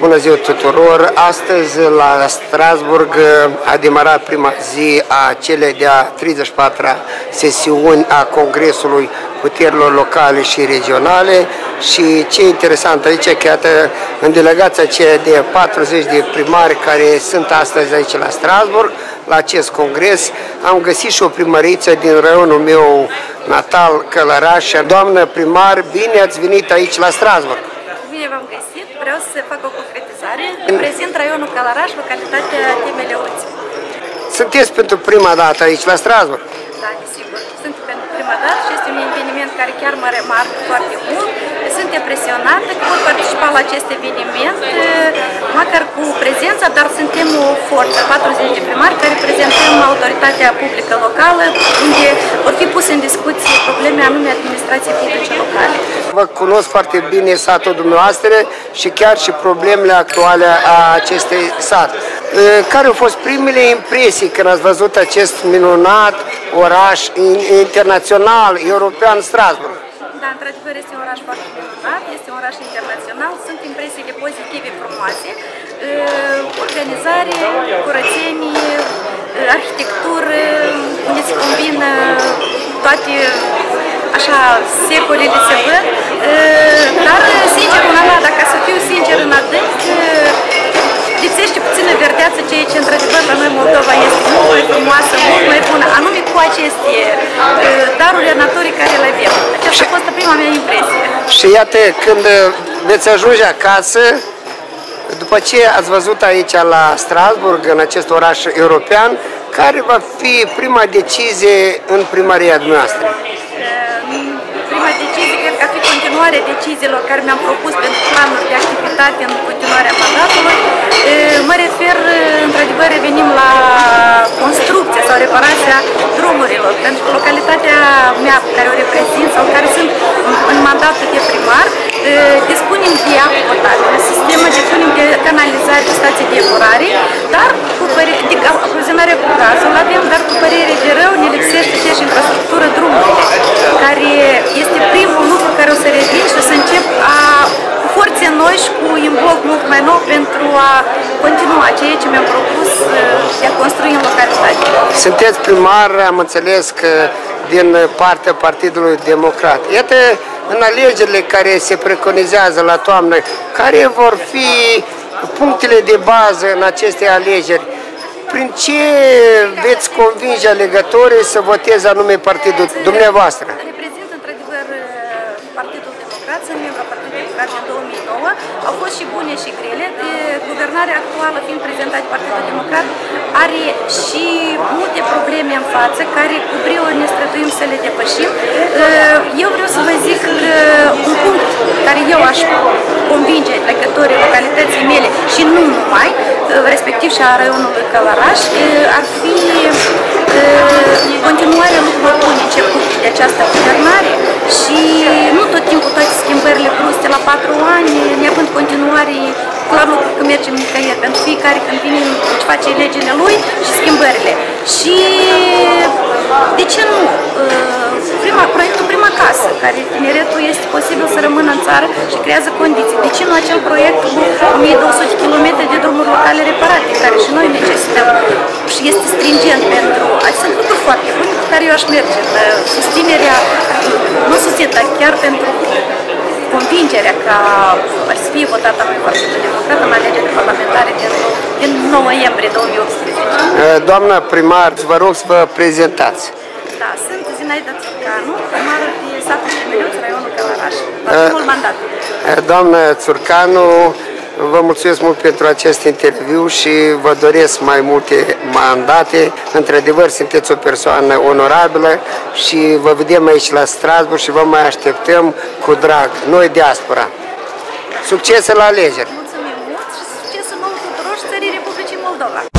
Bună ziua tuturor! Astăzi la Strasburg a demarat prima zi a cele de-a 34-a sesiuni a Congresului Puterilor Locale și Regionale și ce interesant aici, că iată, în delegația aceea de 40 de primari care sunt astăzi aici la Strasburg, la acest congres, am găsit și o primăriță din raionul meu natal, Călăraș. Doamnă primar, bine ați venit aici la Strasburg! Bine v-am găsit, vreau să fac o concretizare. Reprezint raionul Călăraș, localitatea Temeleuți. Sunteți pentru prima dată aici la Strasburg? Da, desigur. Sunt pentru prima dată și este un eveniment care chiar mă remarc foarte mult. Sunt impresionată că pot participa la acest eveniment, măcar cu prezența, dar suntem o forță, 40 de primari, care prezentăm autoritatea publică locală, unde vor fi puse în discuție probleme anume administrației publice locale. Vă cunosc foarte bine satul dumneavoastră și chiar și problemele actuale a acestei sat. Care au fost primele impresii când ați văzut acest minunat oraș internațional, european, Strasbourg? Da, într-adevăr este un oraș foarte minunat, este un oraș internațional, sunt impresiile pozitive frumoase, organizare, curățenie, arhitectură, unde se combină toate așa secolele se văd, dar sincer, una, dacă să fiu sincer în adânc, lipsește puțină verdeață, ceea ce într-adevăr la noi Moldova este mult mai frumoasă, mult mai bună, anume cu aceste daruri naturii care le avem. Aceasta a fost prima mea impresie. Și iată, când veți ajunge acasă, după ce ați văzut aici la Strasburg, în acest oraș european, care va fi prima decizie în primăria dumneavoastră? Prima decizie, cred că ar fi continuarea deciziilor care mi-am propus pentru planuri de activitate în continuarea mandatului. Mă refer, într-adevăr, revenim la construcția sau reparația drumurilor, pentru că localitatea mea pe care o reprezint sau care sunt în mandatul de primar, dispunem de apă potabilă, sistemă, dispunem de canalizare, de stații de epurare, dar cu de aprovizionare cu gazul avem, dar cu părere de rău ne lipsește și infrastructură drumurile, care este primul lucru care o să revin și o să încep a forțe noi și cu invoc mult mai nou pentru a continua ceea ce mi-am propus de a construi în localitate. Sunteți primar, am înțeles că din partea Partidului Democrat. Iată, în alegerile care se preconizează la toamnă, care vor fi punctele de bază în aceste alegeri? Prin ce veți convinge alegătorii să voteze anume partidul dumneavoastră? Reprezint într-adevăr Partidul Democrat, sunt membru Partidului Democrat din 2009. Au fost și bune și grele. Guvernarea actuală, fiind prezentat de Partidul Democrat, are și multe probleme în față, care cu brio ne străduim să le depășim. Eu vreau să vă zic că un punct care eu aș convinge legătorii localității mele și nu numai, respectiv și a raionului Călăraș, ar fi continuarea lucrurilor bune început de această guvernare și face legile lui și schimbările. Și de ce nu? Prima, proiectul Prima Casă, care tineretul este posibil să rămână în țară și creează condiții. De ce nu acel proiect cu 1200 km de drumuri locale reparate, care și noi necesităm și este stringent pentru... Sunt lucruri foarte bune cu care eu aș merge. Susținerea, nu susțin, dar chiar pentru convingerea ca să fie votată mai Partidul Democrat în alegerile parlamentare din, din noiembrie 2018. Doamna primar, vă rog să vă prezentați. Da, sunt Zinaida Țurcanu, primarul de satul Șemeliuț, raionul Călăraș, la primul mandat. Doamna Țurcanu, Vă mulțumesc mult pentru acest interviu și vă doresc mai multe mandate. Într-adevăr, sunteți o persoană onorabilă și vă vedem aici la Strasburg și vă mai așteptăm cu drag, noi diaspora. Succes la alegeri! Mulțumim mult și succes în nou tuturor țării Republicii Moldova!